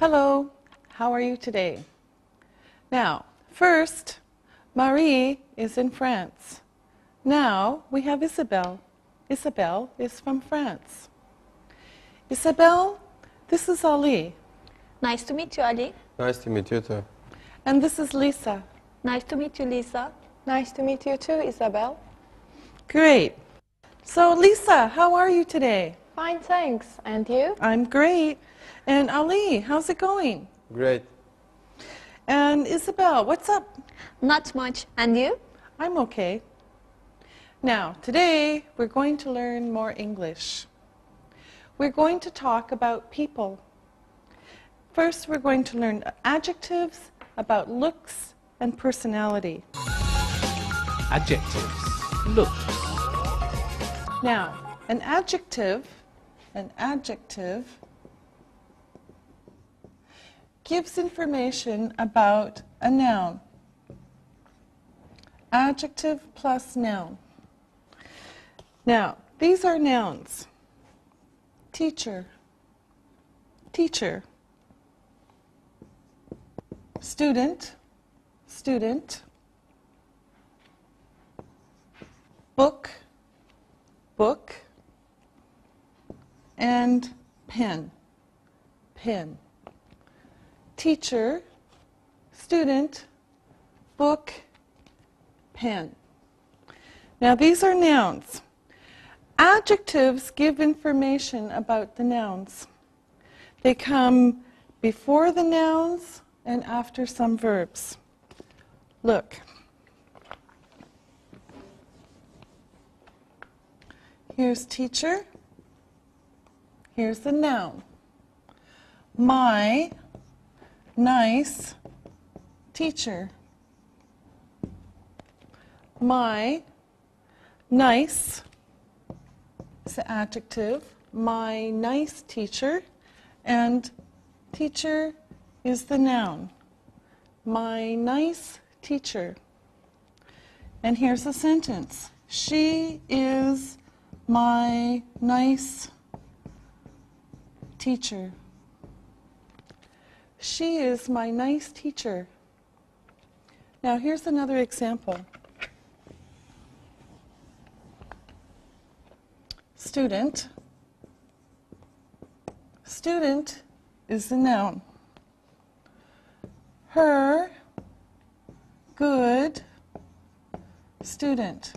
Hello, how are you today? Now, first, Marie is in France. Now we have Isabel. Isabel is from France. Isabel, this is Ali, Nice to meet you, Ali. Nice to meet you too. and this is Lisa. Nice to meet you, Lisa. Nice to meet you too, Isabel. Great. So, Lisa, how are you today? Fine, thanks. And you? I'm great. And Ali, how's it going? Great. And Isabel, what's up? Not much. And you? I'm okay. Now, today we're going to learn more English. We're going to talk about people. First, we're going to learn adjectives about looks and personality. Adjectives. Looks. Now, an adjective, an adjective gives information about a noun. Adjective plus noun. Now, these are nouns. Teacher, teacher. Student, student. Book, book. And pen, pen. Teacher, student, book, pen. Now these are nouns. Adjectives give information about the nouns. They come before the nouns and after some verbs. Look. Here's teacher. Here's the noun. My nice teacher. My nice is the adjective. My nice teacher. And teacher is the noun. My nice teacher. And here's a sentence. She is my nice teacher. She is my nice teacher. Now, here's another example. Student. Student is the noun. Her good student.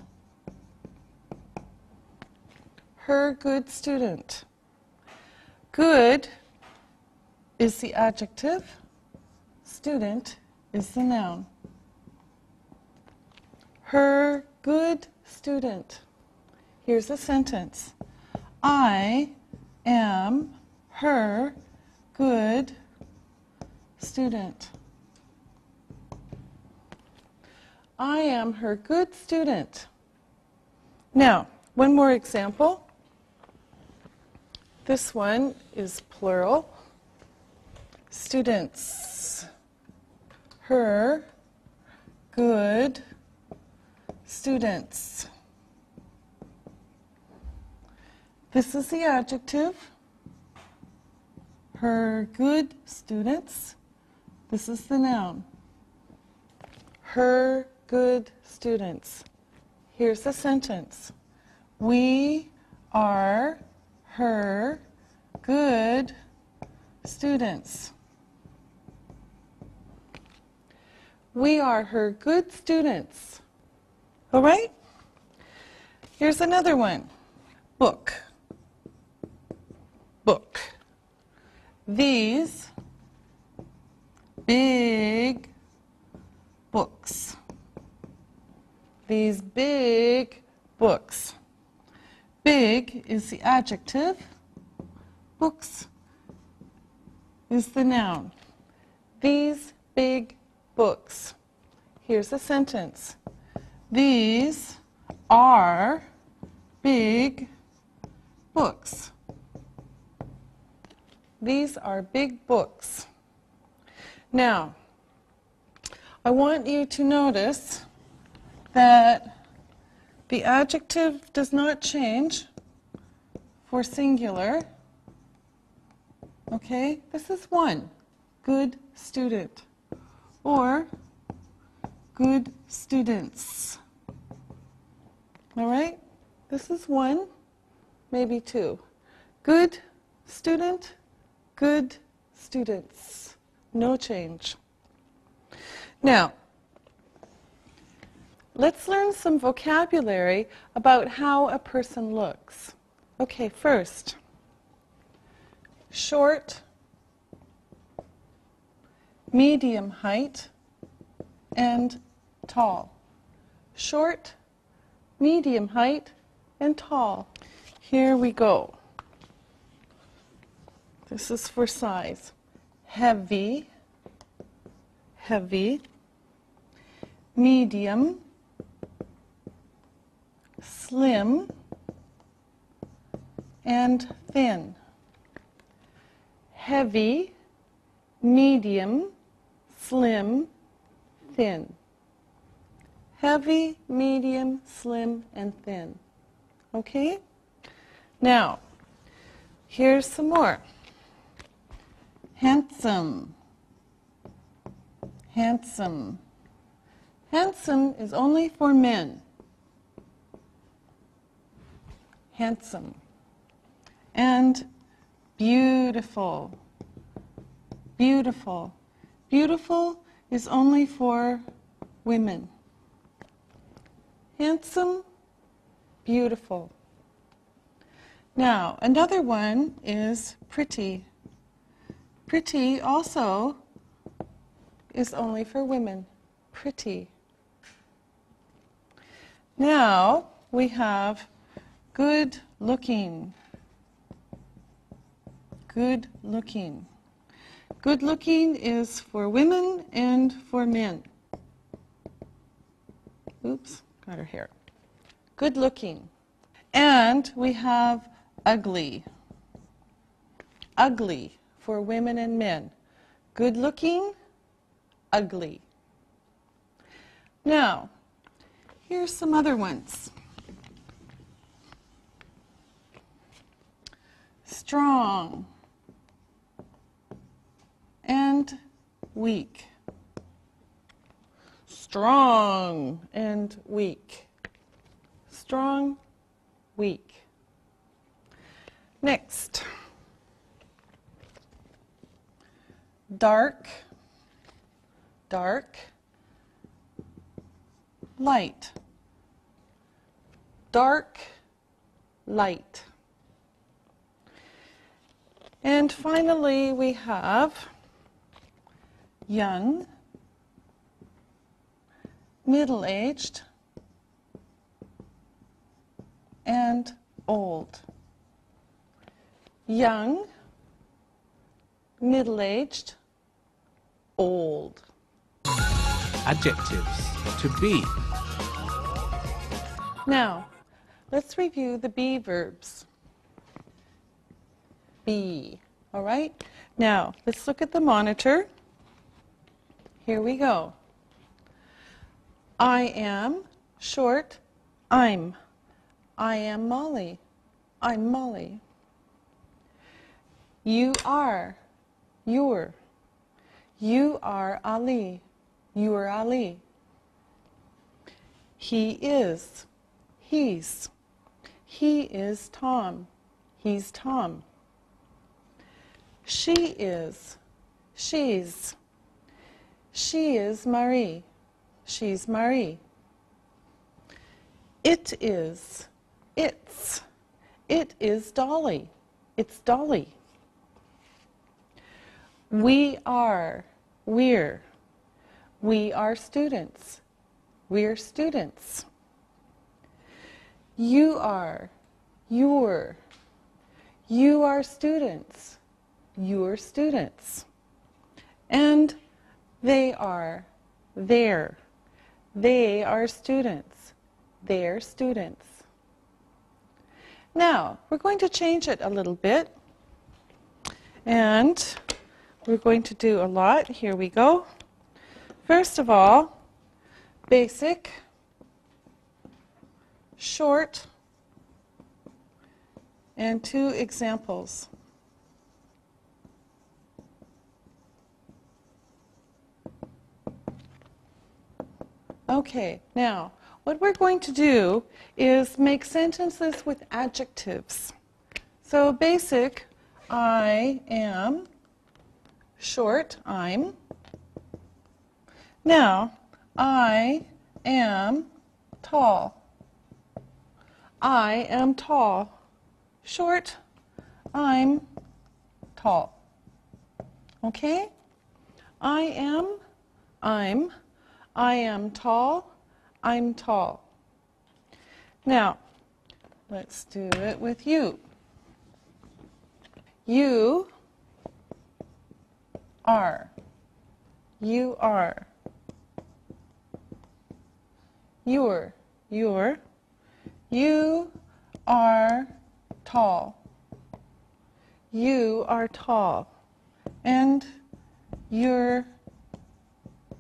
Her good student. Good is the adjective, student is the noun. Her good student. Here's a sentence I am her good student. I am her good student. Now, one more example. This one is plural. Students. Her good students. This is the adjective. Her good students. This is the noun. Her good students. Here's the sentence. We are her good students. We are her good students. All right? Here's another one book. Book. These big books. These big books. Big is the adjective. Books is the noun. These big books. Here's a sentence. These are big books. These are big books. Now, I want you to notice that the adjective does not change for singular. Okay, this is one. good student, or good students. All right? This is one, maybe two. Good student, good students. No change. Now, let's learn some vocabulary about how a person looks. Okay, first, short, medium height, and tall. Short, medium height, and tall. Here we go. This is for size. Heavy, heavy, medium, slim, and thin. Heavy, medium, slim, thin. Heavy, medium, slim, and thin. Okay? Now, here's some more. Handsome. Handsome. Handsome is only for men. Handsome. And beautiful. Beautiful. Beautiful is only for women. Handsome, beautiful. Now, another one is pretty. Pretty also is only for women. Pretty. Now we have good looking. Good looking. Good looking is for women and for men. Oops, got her hair. Good looking. And we have ugly. Ugly for women and men. Good looking, ugly. Now, here's some other ones. Strong and weak. Strong and weak. Strong, weak. Next. Dark, dark, light. Dark, light. And finally, we have young, middle aged, and old. Young, middle aged, old. Adjectives. To be. Now, let's review the be verbs. Be, all right? Now, let's look at the monitor. Here we go. I am short, I'm. I am Molly. I'm Molly. You are, you're. You are Ali. You are Ali. He is, he's. He is Tom. He's Tom. She is, she's. She is Marie. She's Marie. It is, it's. It is Dolly. It's Dolly. We are, we're. We are students. We're students. You are, you're. You are students. You're students. And they are, they're. They are students. They're students. Now, we're going to change it a little bit. And we're going to do a lot. Here we go. First of all, basic, short, and two examples. Okay, now what we're going to do is make sentences with adjectives. So basic, I am short, I'm. Now, I am tall. I am tall. Short, I'm tall. Okay? I am, I'm, I am tall, I'm tall. Now, let's do it with you. You are. You are. You're. You're. You are tall. You are tall. And you're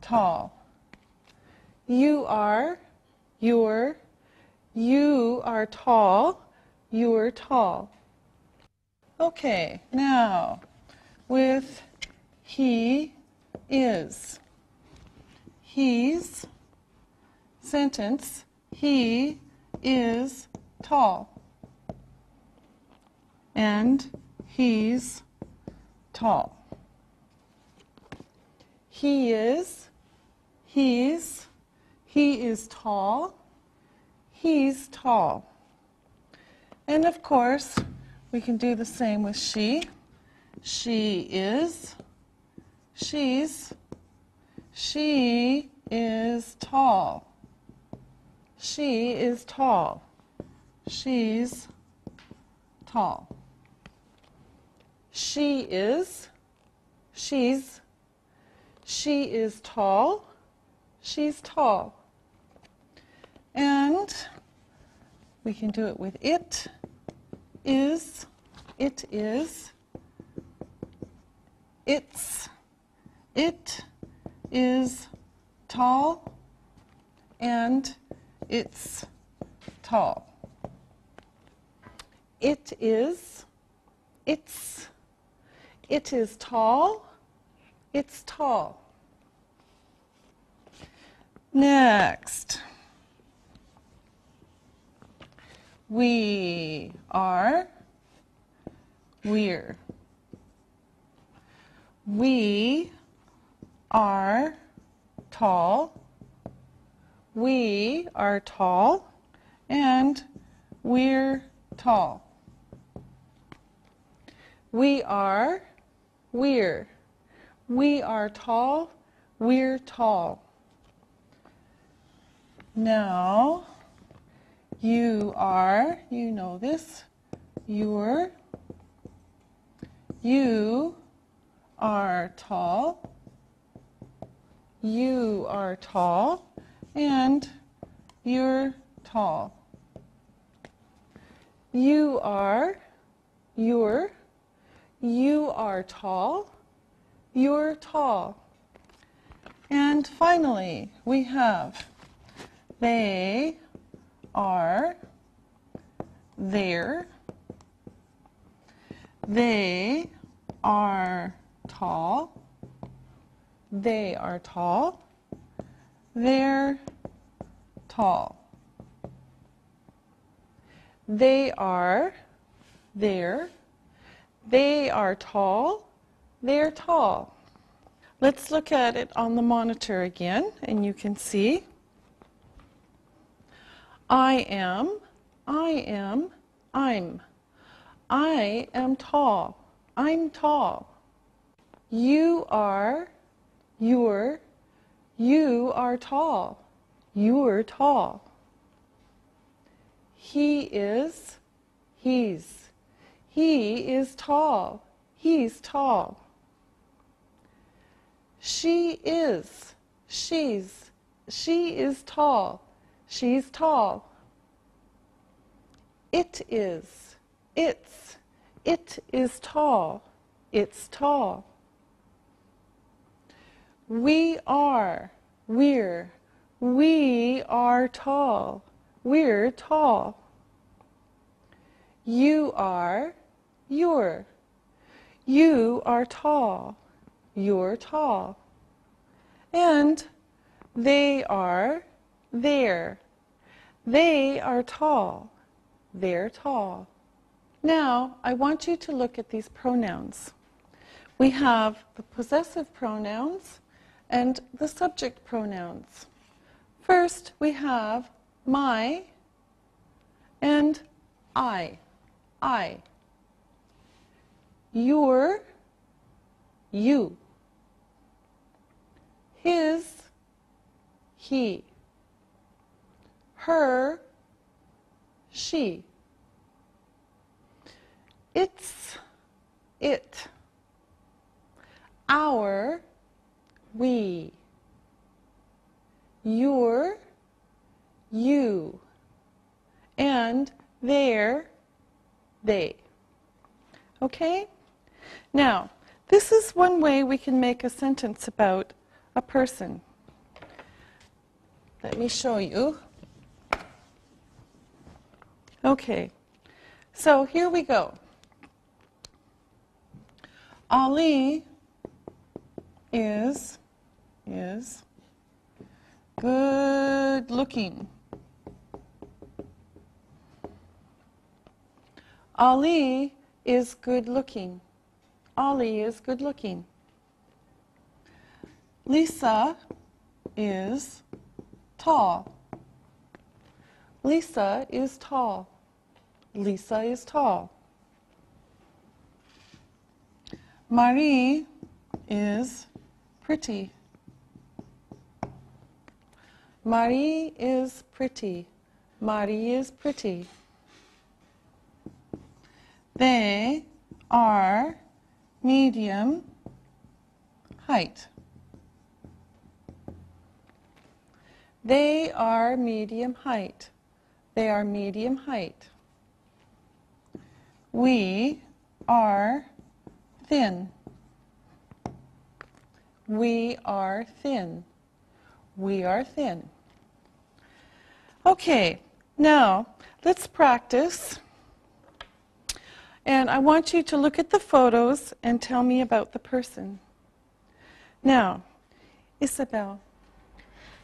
tall. You are, you're, you are tall, you're tall. Okay, now with he is. He's sentence, he is tall. And he's tall. He is, he's, he is tall, he's tall. And of course, we can do the same with she. She is, she's, she is tall. She is tall. She's tall. She is, she's, she is tall, she's tall. And we can do it with it is, it is, it's, it is tall, and it's tall. It is, it's, it is tall, it's tall. Next. We are, we're. We are tall. We are tall. And we're tall. We are, we're. We are tall, we're tall. Now, you are, you know this, you're, you are tall, you are tall, and you're tall. You are, you're, you are tall, you're tall. And finally, we have they are they're. They are tall. They are tall. They're tall. They are they're. They are tall. They're tall. Let's look at it on the monitor again, and you can see. I am, I am, I'm. I am tall. I'm tall. You are, you're, you are tall. You're tall. He is, he's. He is tall. He's tall. She is, she's. She is tall. She's tall. It is, it's. It is tall. It's tall. We are, we're. We are tall. We're tall. You are, you're. You are tall. You're tall. And they are, they're. They are tall. They're tall. Now, I want you to look at these pronouns. We have the possessive pronouns and the subject pronouns. First, we have my and I. I. Your, you. His, he. Her, she. It's, it. Our, we. Your, you. And their, they. Okay? Now, this is one way we can make a sentence about a person. Let me show you. Okay, so here we go. Ali is is good looking. Ali is good looking. Ali is good looking. Lisa is tall. Lisa is tall. Lisa is tall. Marie is pretty. Marie is pretty. Marie is pretty. They are medium height. They are medium height. They are medium height. We are thin. We are thin. We are thin. Okay, now let's practice. And I want you to look at the photos and tell me about the person. Now, Isabel,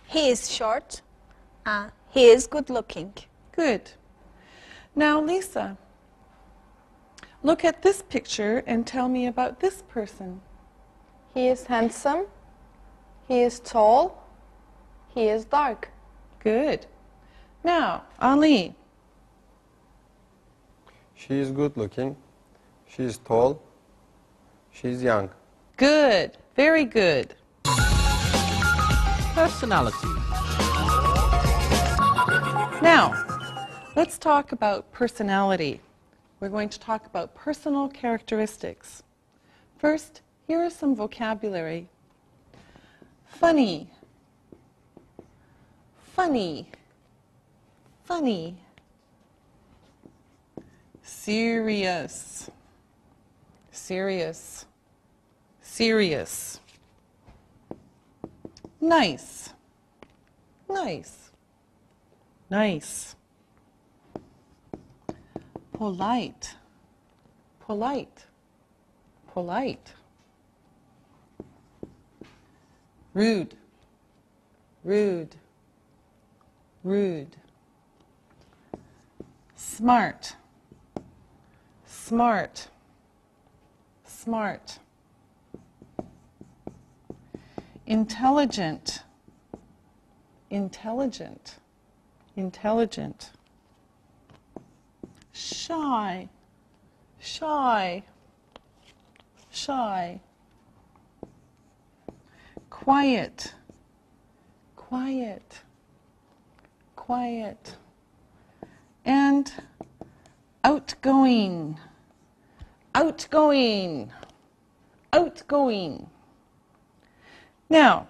He is short. Uh, he is good looking. good. Now, Lisa, look at this picture and tell me about this person. He is handsome. He is tall. He is dark. Good. Now, Ali, She is good looking. She is tall. She is young. good. Very good. Personality. Now, let's talk about personality. We're going to talk about personal characteristics. First, here is some vocabulary. Funny. Funny. Funny. Serious. Serious. Serious. Nice. Nice. Nice. Polite. Polite. Polite. Rude. Rude. Rude. Smart. Smart. Smart. Intelligent. Intelligent. Intelligent. Shy. Shy. Shy. Quiet. Quiet. Quiet. And outgoing. Outgoing. Outgoing. Now,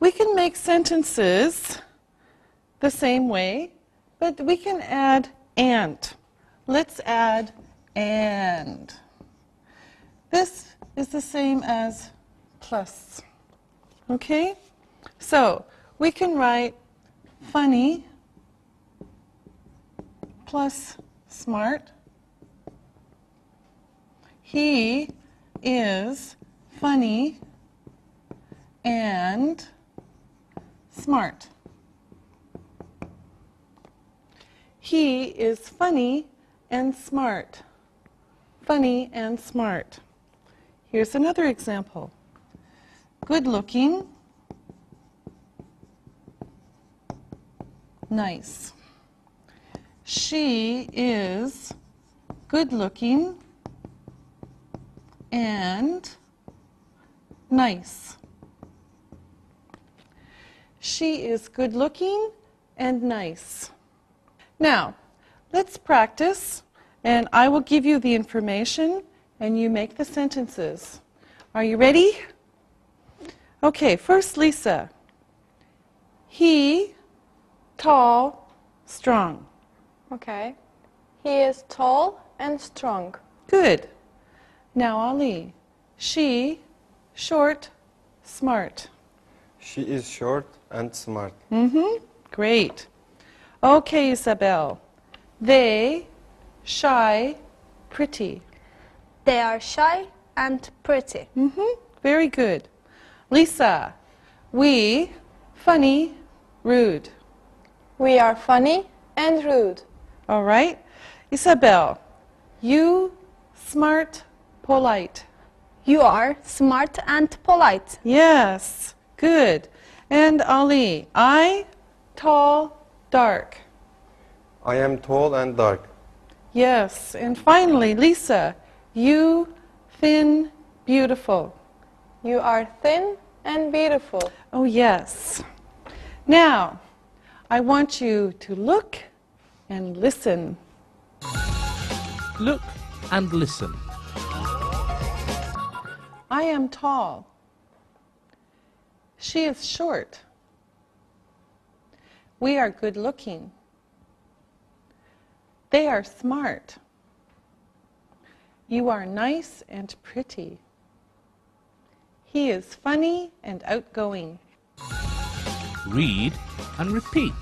we can make sentences the same way, but we can add and. Let's add and. This is the same as plus. Okay? So we can write funny plus smart. He is funny and smart. He is funny and smart. Funny and smart. Here's another example. Good looking. Nice. She is good looking and nice. She is good looking and nice. Now, let's practice, and I will give you the information, and you make the sentences. Are you ready? Okay, first, Lisa. He, tall, strong. Okay. He is tall and strong. Good. Now, Ali. She, short, smart. She is short and smart. Mm-hmm. Great. Okay, Isabel. They, shy, pretty. They are shy and pretty. Mm-hmm. Very good. Lisa. We, funny, rude. We are funny and rude. All right. Isabel. You, smart, polite. You are smart and polite. Yes. Good. And Ali. I, tall, dark. I am tall and dark. Yes. And finally, Lisa. You, thin, beautiful. You are thin and beautiful. Oh, yes. Now, I want you to look and listen. Look and listen. I am tall. She is short. We are good looking. They are smart. You are nice and pretty. He is funny and outgoing. Read and repeat.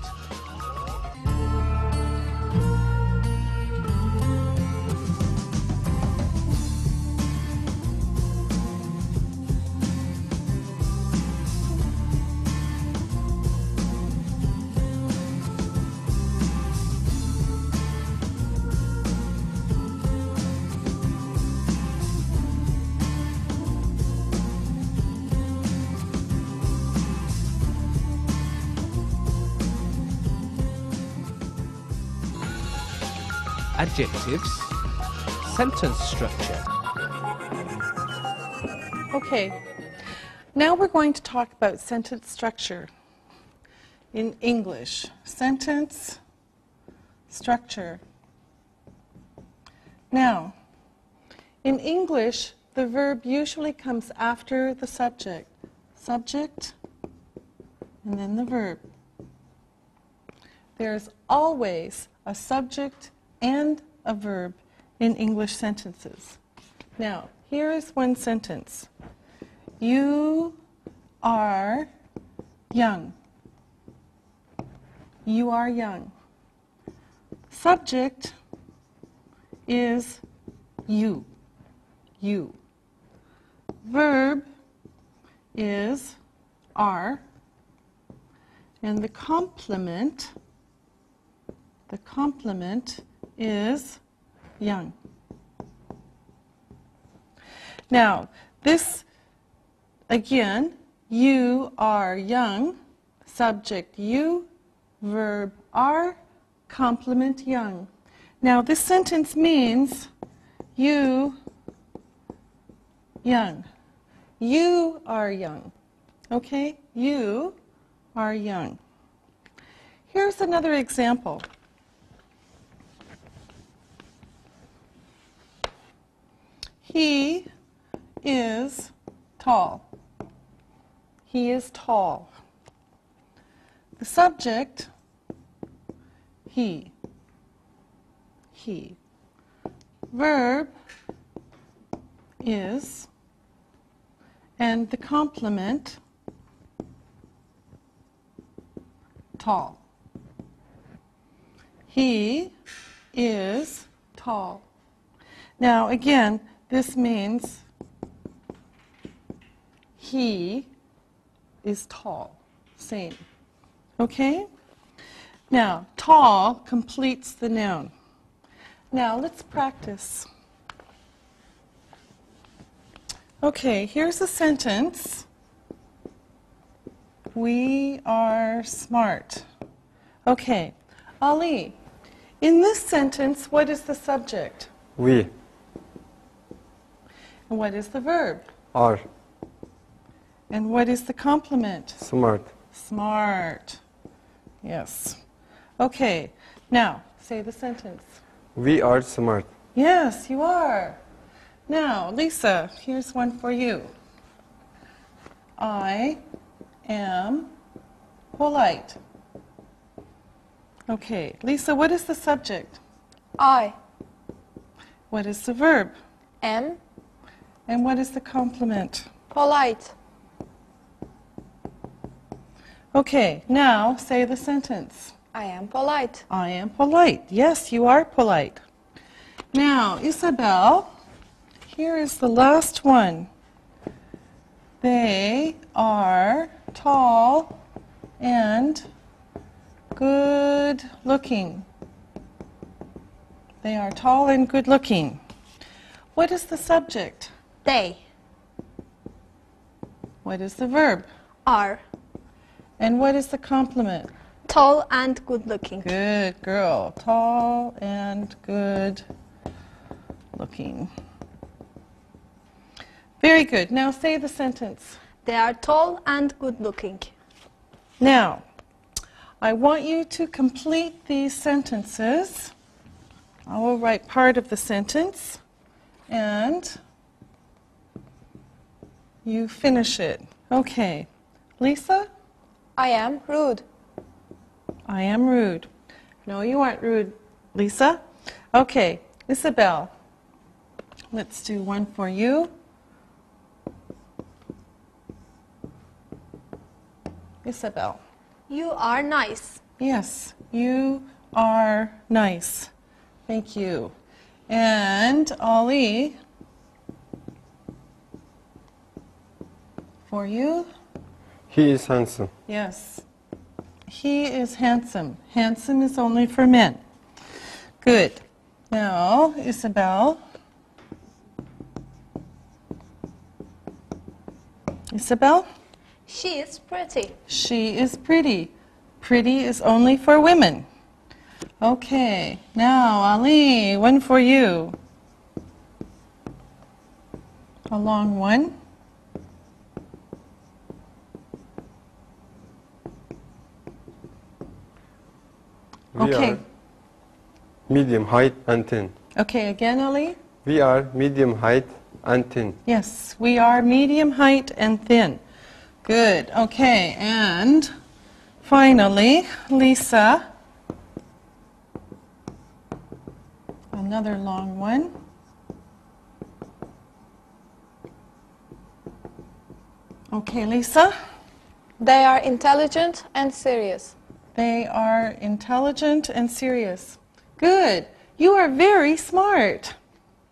Adjectives. Sentence structure. Okay, now we're going to talk about sentence structure in English. Sentence structure. Now, in English, the verb usually comes after the subject. Subject, and then the verb. There's always a subject and a verb in English sentences. Now, here is one sentence. You are young. You are young. Subject is you. You. Verb is are. And the complement, the complement is young. Now, this again, you are young, subject you, verb are, complement young. Now, this sentence means you young. You are young. Okay? You are young. Here's another example. He is tall. He is tall. The subject, he. He. Verb is, and the complement, tall. He is tall. Now, again, this means he is tall. Same. Okay? Now, tall completes the noun. Now, let's practice. Okay, here's a sentence. We are smart. Okay, Ali, in this sentence, what is the subject? We And what is the verb? are And what is the complement? smart. Smart. Yes. Okay, now say the sentence. We are smart. Yes, you are. Now, Lisa, here's one for you. I am polite. Okay, Lisa, what is the subject? I What is the verb? am And what is the complement? polite. Okay, now say the sentence. I am polite. I am polite. Yes, you are polite. Now, Isabel, here is the last one. They are tall and good looking. They are tall and good looking. What is the subject? They What is the verb? are And what is the complement? tall and good looking. Good girl. Tall and good looking. Very good. Now say the sentence. They are tall and good looking. Now, I want you to complete these sentences. I will write part of the sentence and you finish it. Okay. Lisa? I am rude. I am rude. No, you aren't rude, Lisa. Okay, Isabel. Let's do one for you. Isabel. You are nice. Yes, you are nice. Thank you. And Ali, for you. He is handsome. Yes. He is handsome. Handsome is only for men. Good. Now, Isabel. Isabel? She is pretty. She is pretty. Pretty is only for women. Okay. Now, Ali, one for you. A long one. We Okay. are medium height and thin. Okay, again, Ali. We are medium height and thin. Yes, we are medium height and thin. Good. Okay, and finally, Lisa. Another long one. Okay, Lisa. They are intelligent and serious. They are intelligent and serious. Good. You are very smart.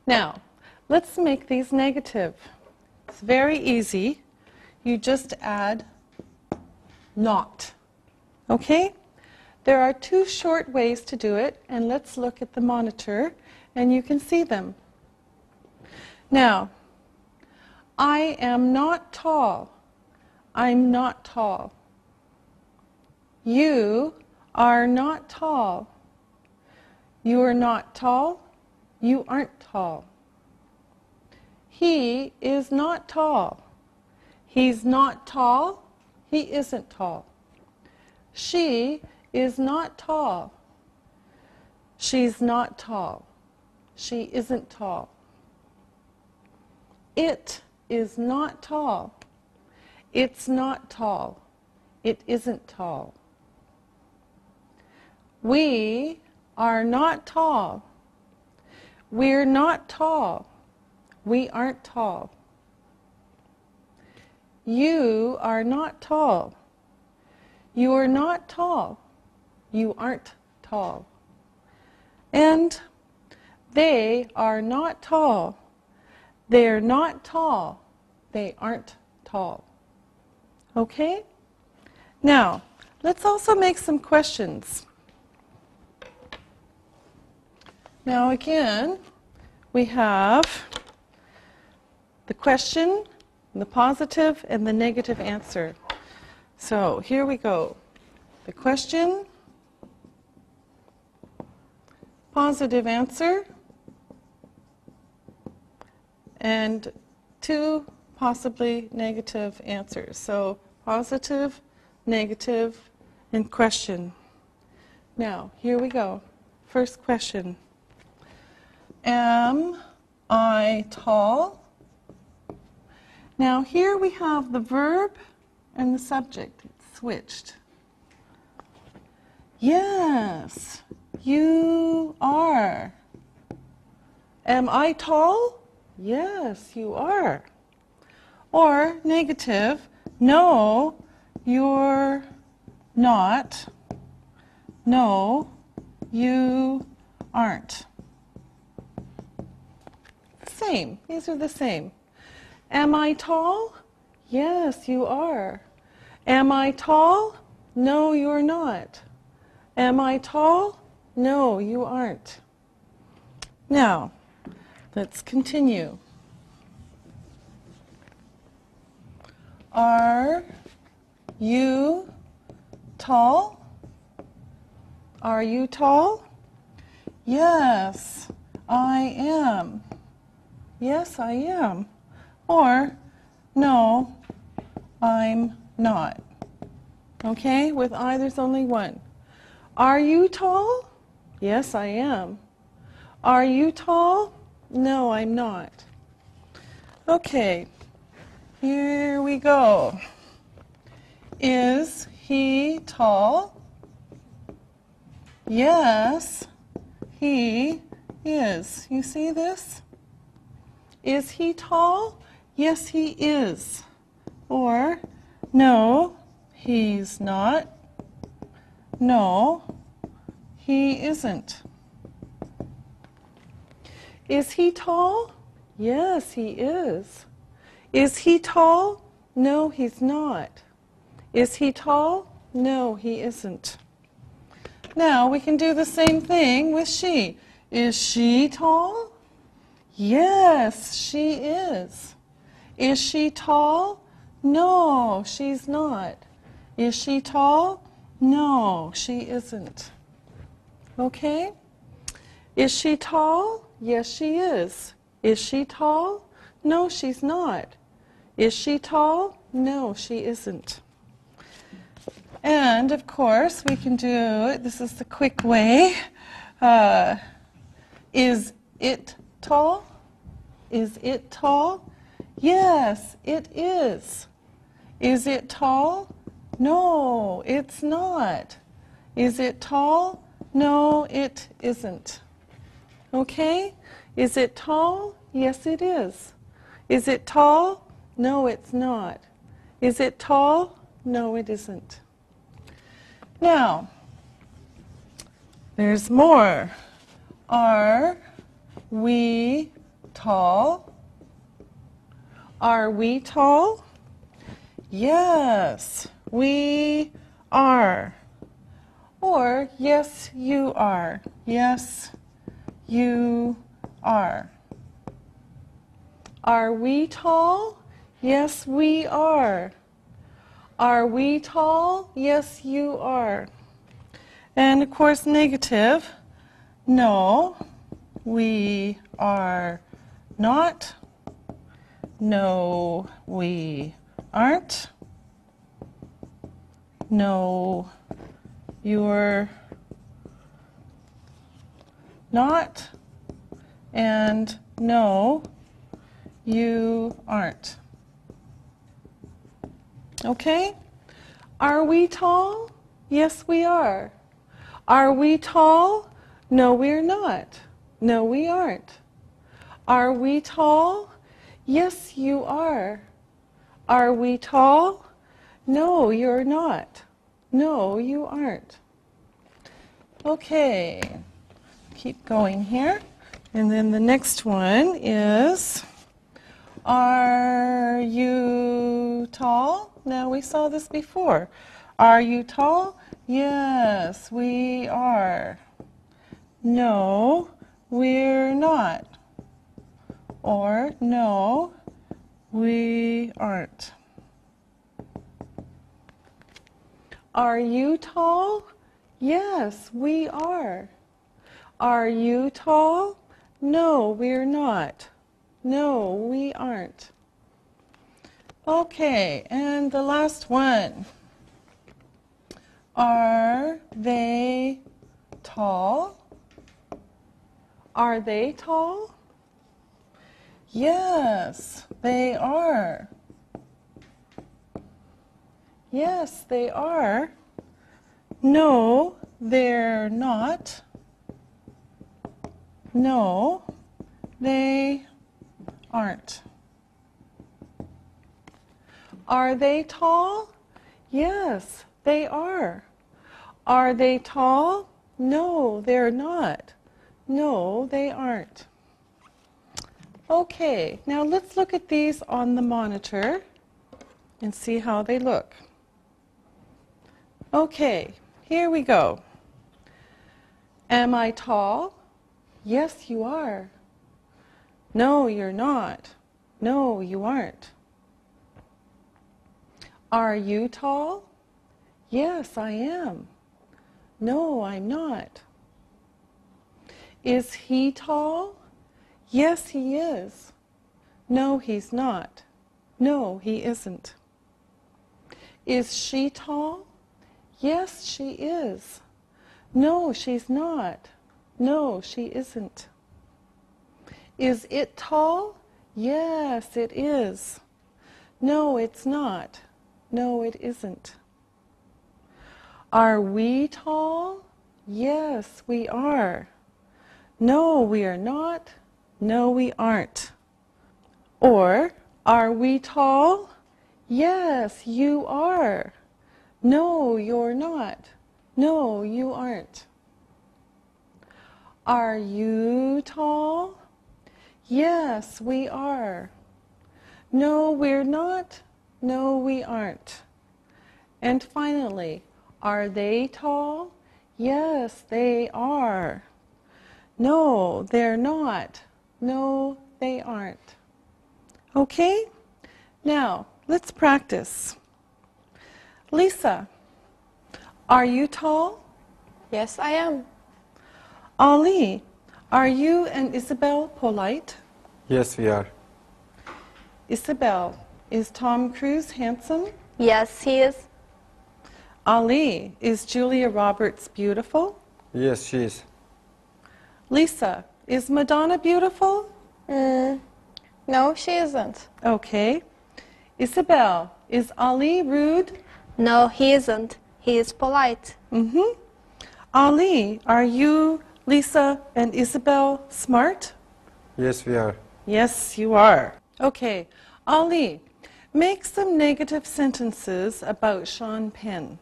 Now, let's make these negative. It's very easy. You just add not. Okay? There are two short ways to do it, and let's look at the monitor and you can see them. Now, I am not tall. I'm not tall. You are not tall. You are not tall. You aren't tall. He is not tall. He's not tall. He isn't tall. She is not tall. She's not tall. She isn't tall. It is not tall. It's not tall. It isn't tall. We are not tall. We're not tall. We aren't tall. You are not tall. You are not tall. You aren't tall. And they are not tall. They're not tall. They aren't tall. Okay? Now, let's also make some questions. Now, again, we have the question, the positive, and the negative answer. So here we go. The question, positive answer, and two possibly negative answers. So positive, negative, and question. Now, here we go. First question Am I tall? Now, here we have the verb and the subject. It's switched. Yes, you are. Am I tall? Yes, you are. Or negative, no, you're not. No, you aren't. Same. These are the same. Am I tall? Yes, you are. Am I tall? No, you're not. Am I tall? No, you aren't. Now, let's continue. Are you tall? Are you tall? Yes, I am. Yes, I am. Or, no, I'm not. Okay, with I, there's only one. Are you tall? Yes, I am. Are you tall? No, I'm not. Okay, here we go. Is he tall? Yes, he is. You see this? Is he tall? Yes, he is. Or, no, he's not. No, he isn't. Is he tall? Yes, he is. Is he tall? No, he's not. Is he tall? No, he isn't. Now we can do the same thing with she. Is she tall? Yes, she is. Is she tall? No, she's not. Is she tall? No, she isn't. Okay? Is she tall? Yes, she is. Is she tall? No, she's not. Is she tall? No, she isn't. And of course, we can do. This is the quick way. Uh, is it tall? Is it tall? Yes, it is. Is it tall? No, it's not. Is it tall? No, it isn't. Okay? Is it tall? Yes, it is. Is it tall? No, it's not. Is it tall? No, it isn't. Now, there's more. Are we tall? Are we tall? Yes, we are. Or, yes, you are. Yes, you are. Are we tall? Yes, we are. Are we tall? Yes, you are. And of course, negative. No, we are not. No, we aren't. No, you're not. And no, you aren't. Okay? Are we tall? Yes, we are. Are we tall? No, we're not. No, we aren't. Are we tall? Yes, you are. Are we tall? No, you're not. No, you aren't. Okay, keep going here. And then the next one is Are you tall? Now, we saw this before. Are you tall? Yes, we are. No, we're not. Or no, we aren't. Are you tall? Yes, we are. Are you tall? No, we're not. No, we aren't. Okay, and the last one. Are they tall? Are they tall? Yes, they are. Yes, they are. No, they're not. No, they aren't. Are they tall? Yes, they are. Are they tall? No, they're not. No, they aren't. Okay, now let's look at these on the monitor and see how they look. Okay, here we go. Am I tall? Yes, you are. No, you're not. No, you aren't. Are you tall? Yes, I am. No, I'm not. Is he tall? Yes, he is. No, he's not. No, he isn't. Is she tall? Yes, she is. No, she's not. No, she isn't. Is it tall? Yes, it is. No, it's not. No, it isn't. Are we tall? Yes, we are. No, we are not. No, we aren't. Or, are we tall? Yes, you are. No, you're not. No, you aren't. Are you tall? Yes, we are. No, we're not. No, we aren't. And finally, are they tall? Yes, they are. No, they're not. No, they aren't. Okay? Now, let's practice. Lisa, are you tall? Yes, I am. Ali, are you and Isabel polite? Yes, we are. Isabel, is Tom Cruise handsome? Yes, he is. Ali, is Julia Roberts beautiful? Yes, she is. Lisa, is Madonna beautiful? Mm, no, she isn't. Okay. Isabel, is Ali rude? No, he isn't. He is polite. Mm-hmm. Ali, are you, Lisa, and Isabel smart? Yes, we are. Yes, you are. Okay. Ali, make some negative sentences about Sean Penn.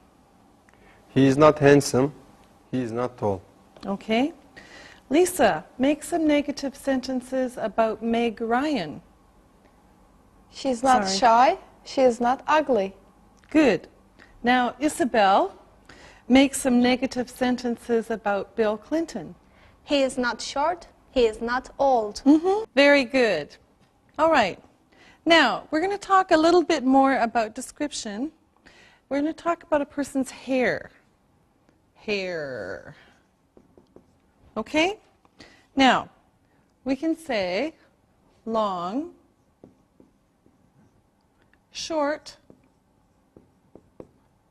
He is not handsome. He is not tall. Okay. Lisa, make some negative sentences about Meg Ryan. She's not Sorry. shy. She is not ugly. Good. Now, Isabel, make some negative sentences about Bill Clinton. He is not short. He is not old. Mm-hmm. Very good. All right. Now, we're going to talk a little bit more about description. We're going to talk about a person's hair. Hair. Okay? Now, we can say long, short,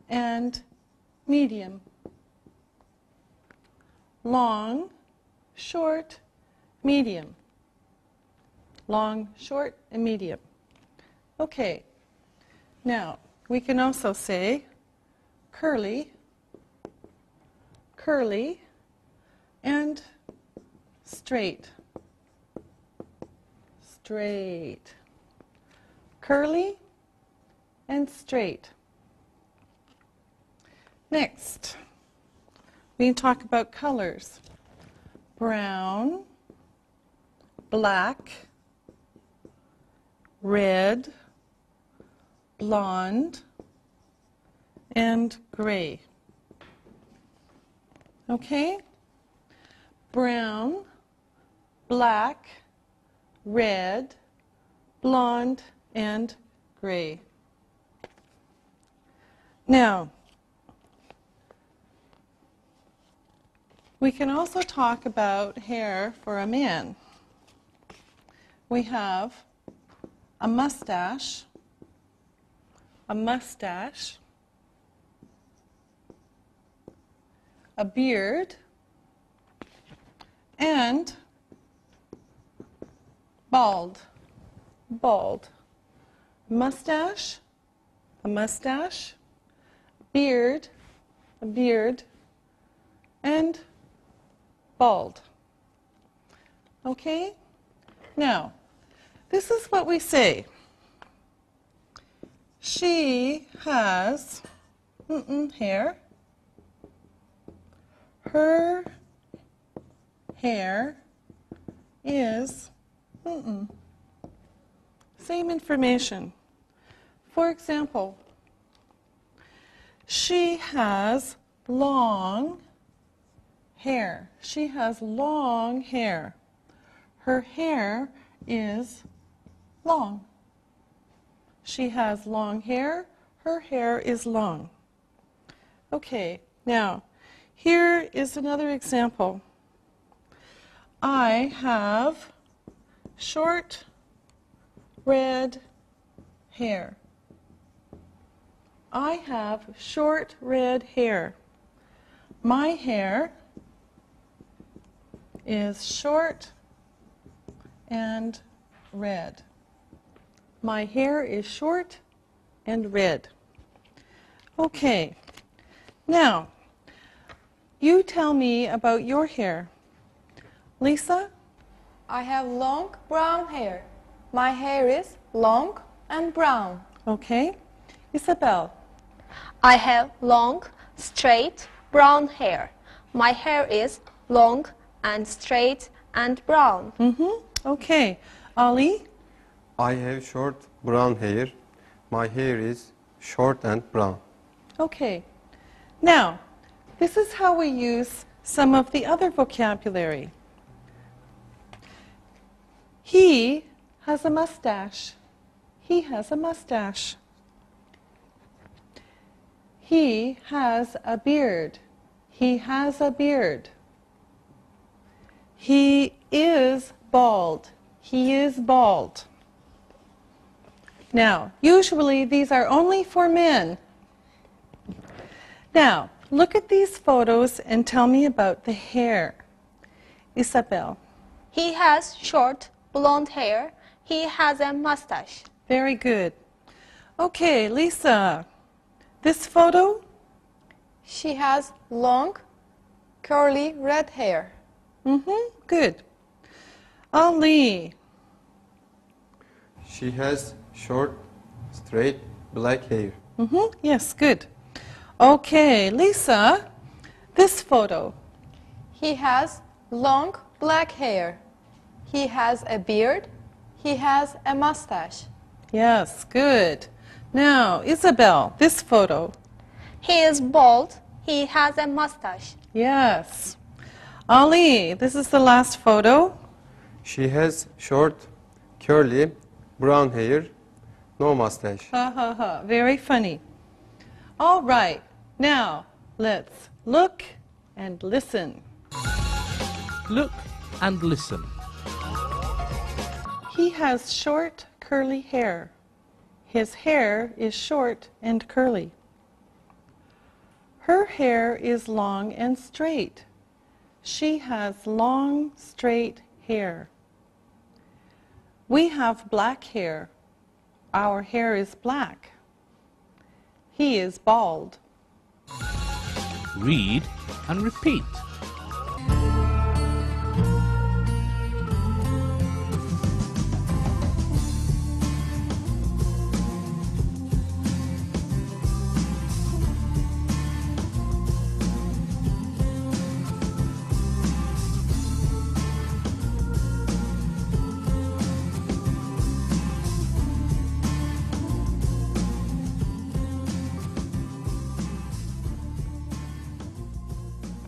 and medium. Long, short, medium. Long, short, and medium. Okay. Now, we can also say curly, curly, and straight. Straight. Curly and straight. Next, we can talk about colors. Brown, black, red, blonde, and gray. Okay? Brown, black, red, blonde, and gray. Now, we can also talk about hair for a man. We have a mustache, a mustache, a beard, and bald. Bald. Mustache, a mustache, beard, a beard, and bald. Okay? Now, this is what we say. She has mm-mm, hair. Her hair is mm-mm. same information. For example, she has long hair. She has long hair. Her hair is long. She has long hair. Her hair is long. Okay, now here is another example. I have short red hair. I have short red hair. My hair is short and red. My hair is short and red. Okay, now you tell me about your hair. Lisa? I have long brown hair. My hair is long and brown. Okay. Isabel? I have long, straight, brown hair. My hair is long and straight and brown. Mm-hmm. Okay. Ali? I have short brown hair. My hair is short and brown. Okay. Now, this is how we use some of the other vocabulary. He has a mustache. He has a mustache. He has a beard. He has a beard. He is bald. He is bald. Now, usually these are only for men. Now, look at these photos and tell me about the hair. Isabel. He has short blonde hair. He has a mustache. Very good. Okay, Lisa. This photo? She has long, curly red hair. Mm-hmm. Good. Ali. She has short, straight, black hair. Mm-hmm. Yes, good. Okay, Lisa. This photo. He has long black hair. He has a beard. He has a mustache. Yes, good. Now, Isabel, this photo. He is bald. He has a mustache. Yes. Ali, this is the last photo. She has short, curly, brown hair, no mustache. Ha ha ha. Very funny. All right. Now, let's look and listen. Look and listen. He has short, curly hair. His hair is short and curly. Her hair is long and straight. She has long, straight hair. We have black hair. Our hair is black. He is bald. Read and repeat.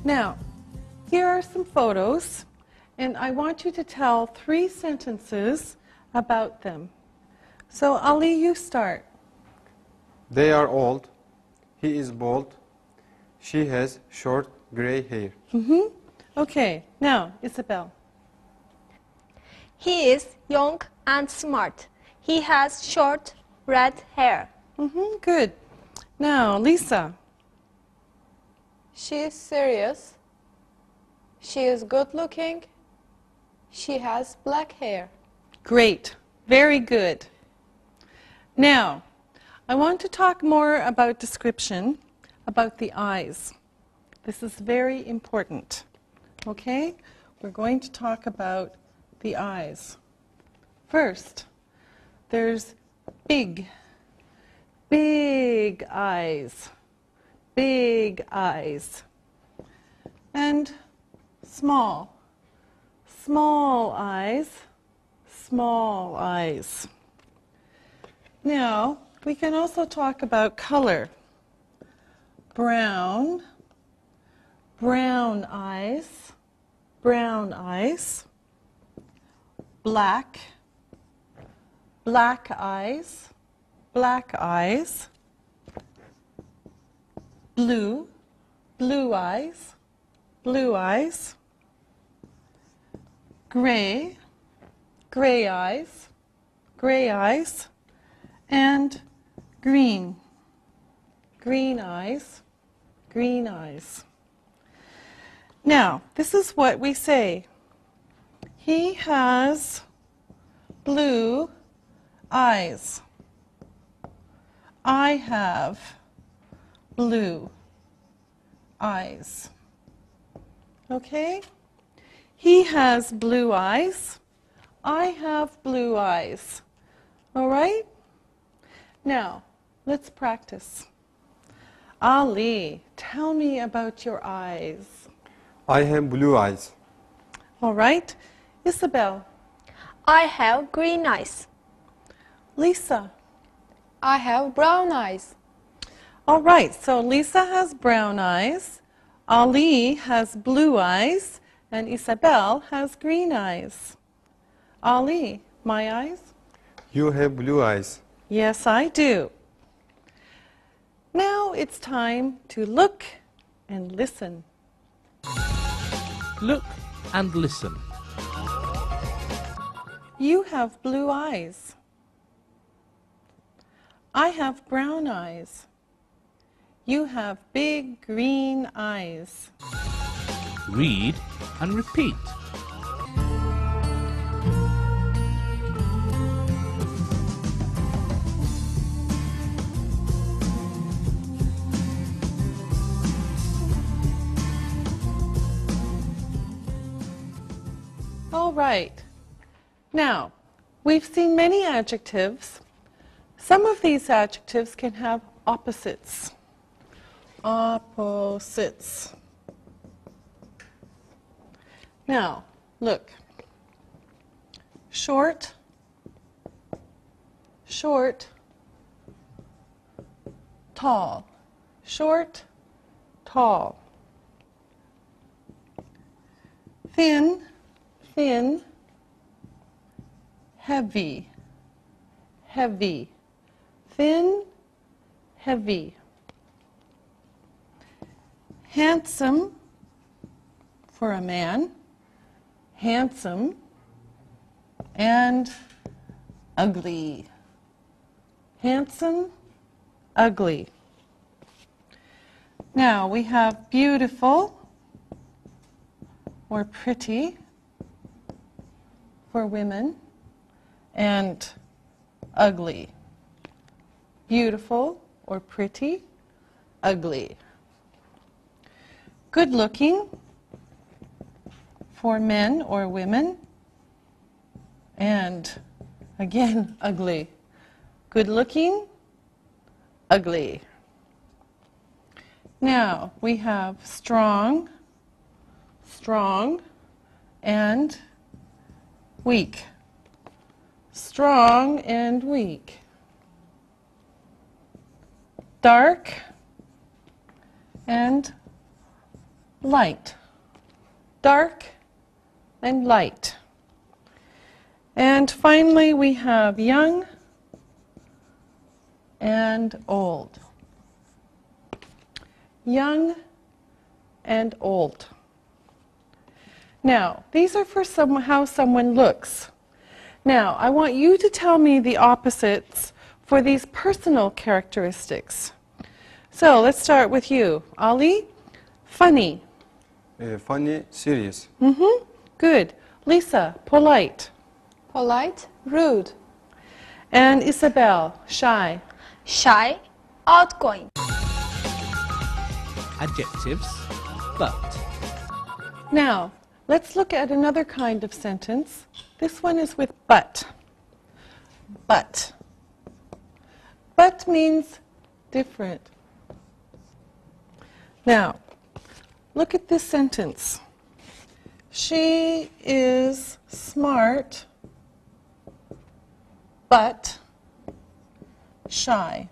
Now, here are some photos, and I want you to tell three sentences about them. So, Ali, you start. They are old. He is bald. She has short gray hair. Mhm. Okay, now, Isabel. He is young and smart. He has short red hair. hmm good. Now, Lisa. She is serious. She is good looking. She has black hair. Great. Very good. Now, I want to talk more about description, about the eyes. This is very important. Okay? We're going to talk about the eyes. First, there's big, big eyes, big eyes, and small, small eyes, small eyes. Now, we can also talk about color. Brown, brown eyes, brown eyes. Black, black eyes, black eyes. Blue, blue eyes, blue eyes. Gray, gray eyes, gray eyes. And green, green eyes, green eyes. Now, this is what we say. He has blue eyes. I have blue eyes. Okay? He has blue eyes. I have blue eyes. All right? Now, let's practice. Ali, tell me about your eyes. I have blue eyes. All right? Isabel, I have green eyes. Lisa. I have brown eyes. All right, so Lisa has brown eyes, Ali has blue eyes, and Isabel has green eyes. Ali, my eyes? You have blue eyes. Yes, I do. Now it's time to look and listen. Look and listen. You have blue eyes. I have brown eyes. You have big green eyes. Read and repeat. All right. Now, we've seen many adjectives. Some of these adjectives can have opposites. Opposites. Now, look. Short, short, tall. Short, tall. Thin, thin, heavy, heavy, thin, heavy. Handsome for a man, handsome, and ugly. Handsome, ugly. Now we have beautiful or pretty for women and ugly. Beautiful or pretty, ugly. Good looking for men or women and again, ugly. Good looking, ugly. Now we have strong, strong, and weak. Strong and weak. Dark and light. Dark and light. And finally, we have young and old. Young and old. Now, these are for some, how someone looks. Now, I want you to tell me the opposites for these personal characteristics. So let's start with you. Ali, funny. Uh, funny, serious. Mm-hmm. Good. Lisa, polite. Polite, rude. And Isabel, shy. Shy, outgoing. Adjectives, but. Now, let's look at another kind of sentence. This one is with but. But. But means different. Now, look at this sentence. She is smart, but shy.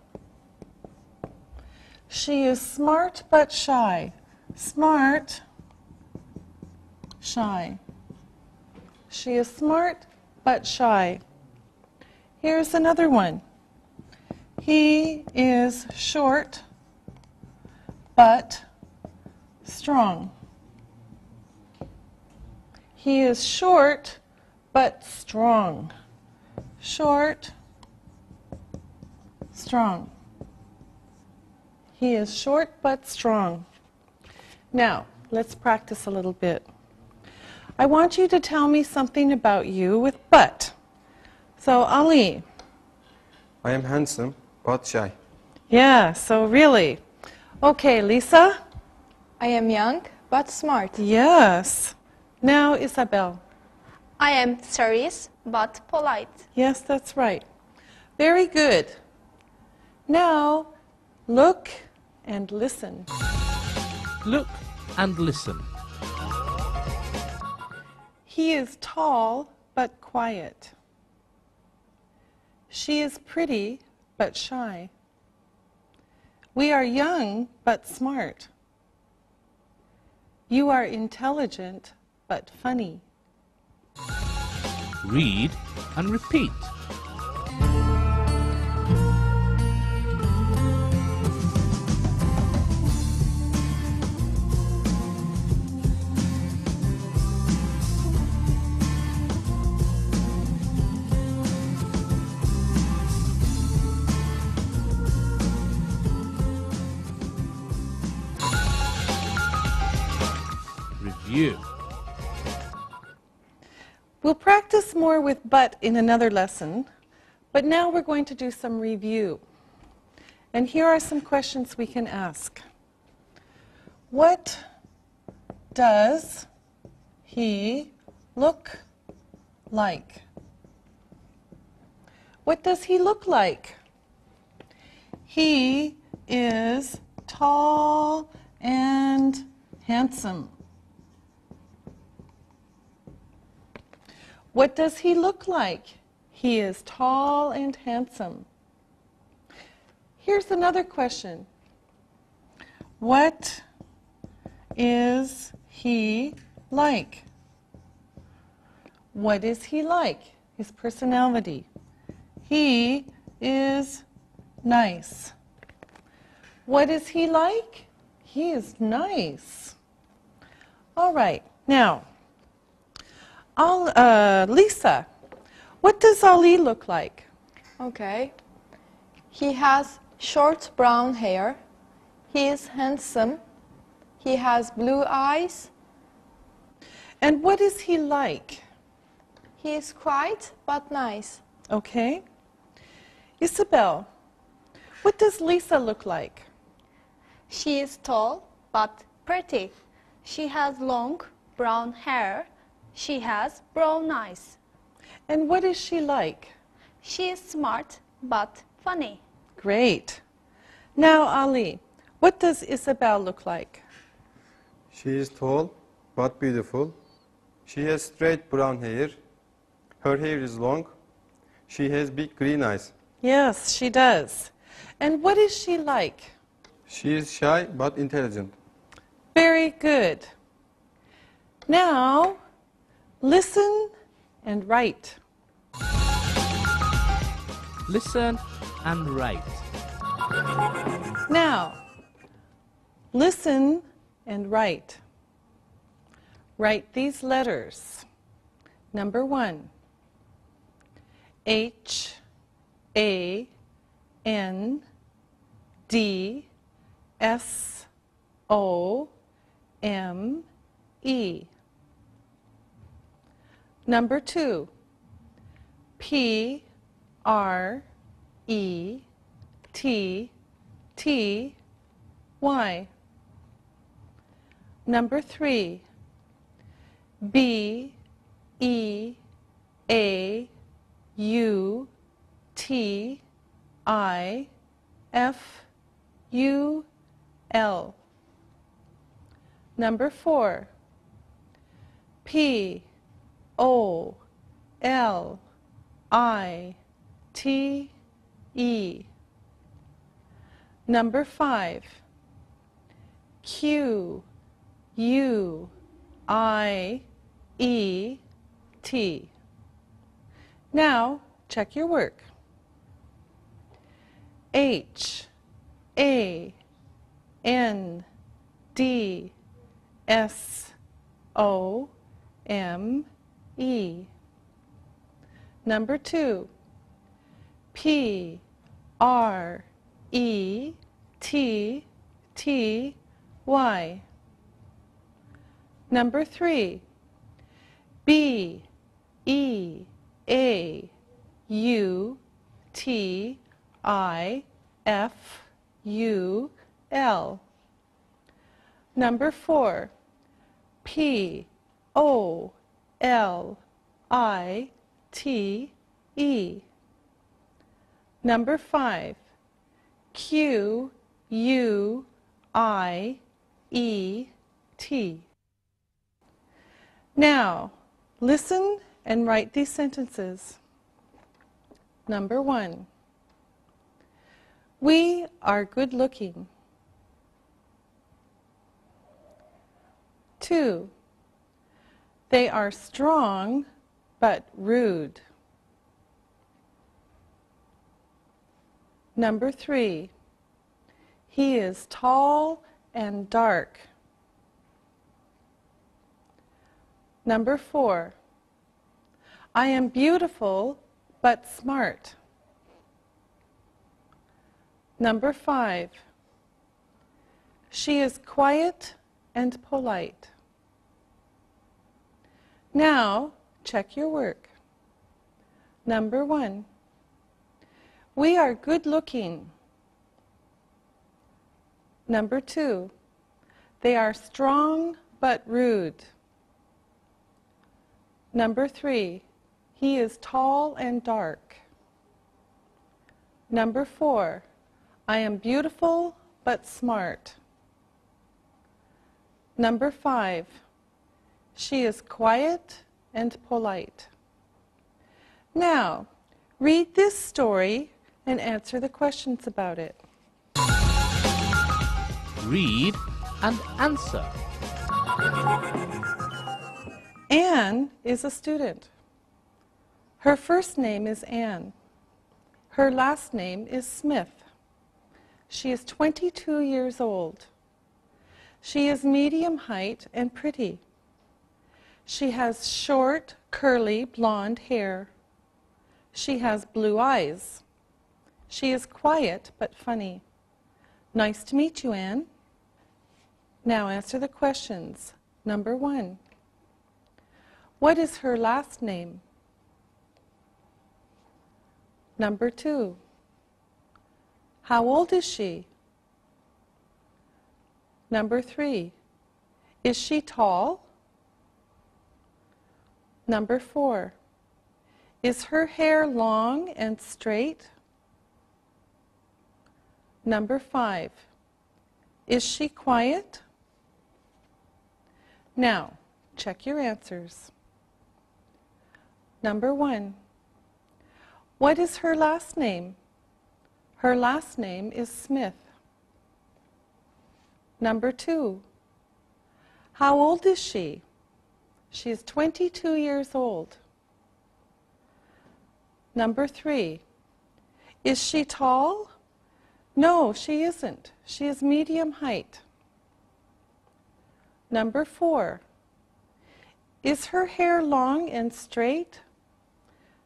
She is smart but shy. Smart, shy. She is smart but shy. Here's another one. He is short but strong. He is short but strong. Short, strong. He is short but strong. Now, let's practice a little bit. I want you to tell me something about you with but. So, Ali. I am handsome, but shy. Yeah, so really. Okay, Lisa. I am young but smart. Yes. Now, Isabel. I am serious but polite. Yes, that's right. Very good. Now, look and listen. Look and listen. He is tall but quiet. She is pretty but shy. We are young but smart. You are intelligent but funny. Read and repeat. Review. We'll practice more with but in another lesson, but now we're going to do some review. And here are some questions we can ask. What does he look like? What does he look like? He is tall and handsome. What does he look like? He is tall and handsome. Here's another question. What is he like? What is he like? His personality. He is nice. What is he like? He is nice. All right, now, Al, uh, Lisa, what does Ali look like? Okay. He has short brown hair. He is handsome. He has blue eyes. And what is he like? He is quiet but nice. Okay. Isabel, what does Lisa look like? She is tall but pretty. She has long brown hair. She has brown eyes. And what is she like? She is smart but funny. Great. Now, Ali, what does Isabel look like? She is tall, but beautiful. She has straight brown hair. Her hair is long. She has big green eyes. Yes, she does. And what is she like? She is shy, but intelligent. Very good. Now, Listen and write. Listen and write. Now, listen and write. Write these letters. Number one H A N D S O M E. Number two P R E T T Y. Number three B E A U T I F U L. Number four P O L I T E. Number five Q U I E T. Now, check your work. H A N D S O M. Number two. P. R. E. T. T. Y. Number three. B. E. A. U. T. I. F. U. L. Number four. P. O L I T E. Number five. Q U I E T. Now, listen and write these sentences. Number one. We are good looking. Two. They are strong but rude. Number three. He is tall and dark. Number four. I am beautiful but smart. Number five. She is quiet and polite. Now, check your work. Number one. We are good looking. Number two. They are strong but rude. Number three. He is tall and dark. Number four. I am beautiful but smart. Number five. She is quiet and polite. Now, read this story and answer the questions about it. Read and answer. Anne is a student. Her first name is Anne. Her last name is Smith. She is 22 years old. She is medium height and pretty. She has short, curly, blonde hair. She has blue eyes. She is quiet but funny. Nice to meet you, Anne. Now answer the questions. Number one. What is her last name? Number two. How old is she? Number three. Is she tall? Number four. Is her hair long and straight? Number five. Is she quiet? Now, check your answers. Number one. What is her last name? Her last name is Smith. Number two. How old is she? She is 22 years old. Number three. Is she tall? No, she isn't. She is medium height. Number four. Is her hair long and straight?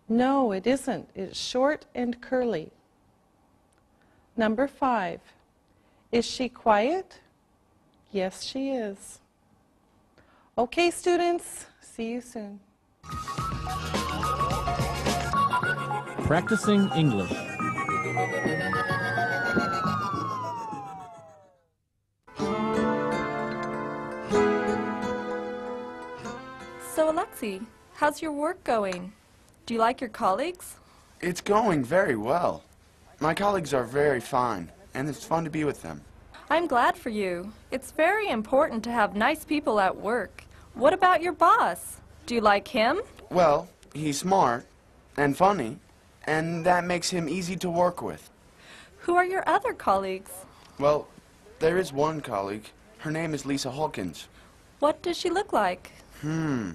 No, it isn't. It's short and curly. Number five. Is she quiet? Yes, she is. Okay, students, see you soon. Practicing English. So, Alexei, how's your work going? Do you like your colleagues? It's going very well. My colleagues are very fine, and it's fun to be with them. I'm glad for you. It's very important to have nice people at work. What about your boss? Do you like him? Well, he's smart and funny, and that makes him easy to work with. Who are your other colleagues? Well, there is one colleague. Her name is Lisa Hawkins. What does she look like? Hmm.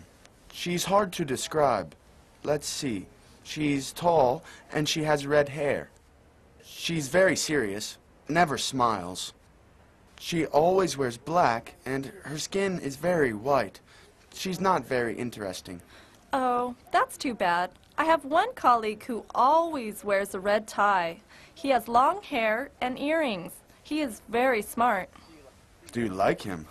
She's hard to describe. Let's see. She's tall, and she has red hair. She's very serious, never smiles. She always wears black, and her skin is very white. She's not very interesting. Oh, that's too bad. I have one colleague who always wears a red tie. He has long hair and earrings. He is very smart. Do you like him?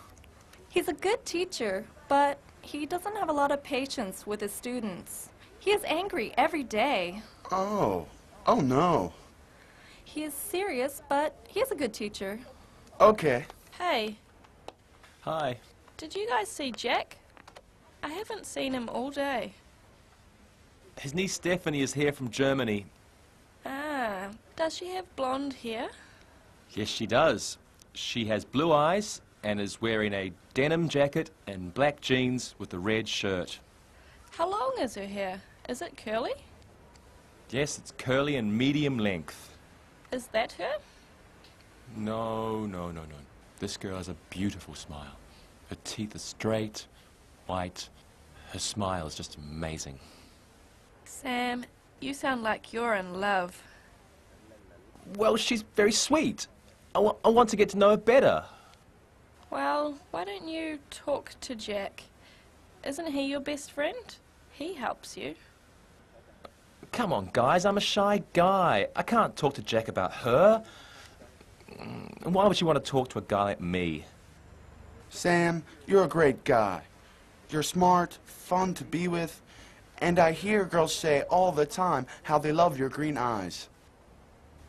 He's a good teacher, but he doesn't have a lot of patience with his students. He is angry every day. Oh. Oh no. He is serious, but he is a good teacher. Okay. Hey, Hi. did you guys see Jack? I haven't seen him all day. His niece Stephanie is here from Germany. Ah, does she have blonde hair? Yes, she does. She has blue eyes and is wearing a denim jacket and black jeans with a red shirt. How long is her hair? Is it curly? Yes, it's curly and medium length. Is that her? No, no, no, no. This girl has a beautiful smile. Her teeth are straight, white. Her smile is just amazing. Sam, you sound like you're in love. Well, she's very sweet. I wa- I want to get to know her better. Well, why don't you talk to Jack? Isn't he your best friend? He helps you. Come on, guys, I'm a shy guy. I can't talk to Jack about her. Why would she want to talk to a guy like me? Sam, you're a great guy. You're smart, fun to be with, and I hear girls say all the time how they love your green eyes.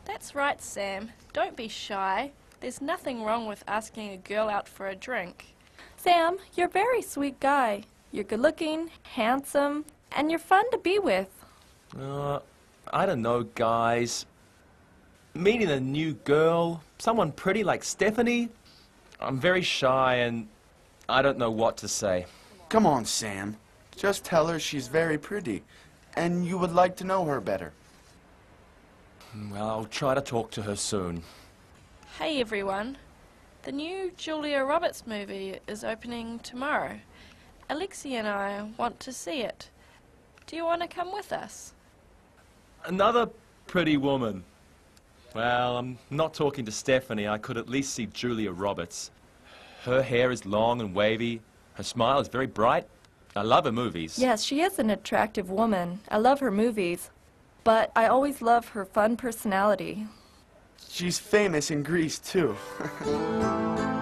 That's right, Sam. Don't be shy. There's nothing wrong with asking a girl out for a drink. Sam, you're a very sweet guy. You're good looking, handsome, and you're fun to be with. Uh, I don't know, guys. Meeting a new girl, someone pretty like Stephanie, I'm very shy and I don't know what to say. Come on, Sam. Just tell her she's very pretty, and you would like to know her better. Well, I'll try to talk to her soon. Hey everyone. The new Julia Roberts movie is opening tomorrow. Alexi and I want to see it. Do you want to come with us? Another pretty woman. Well, I'm not talking to Stephanie. I could at least see Julia Roberts. Her hair is long and wavy. Her smile is very bright. I love her movies. Yes, she is an attractive woman. I love her movies. But I always love her fun personality. She's famous in Greece, too.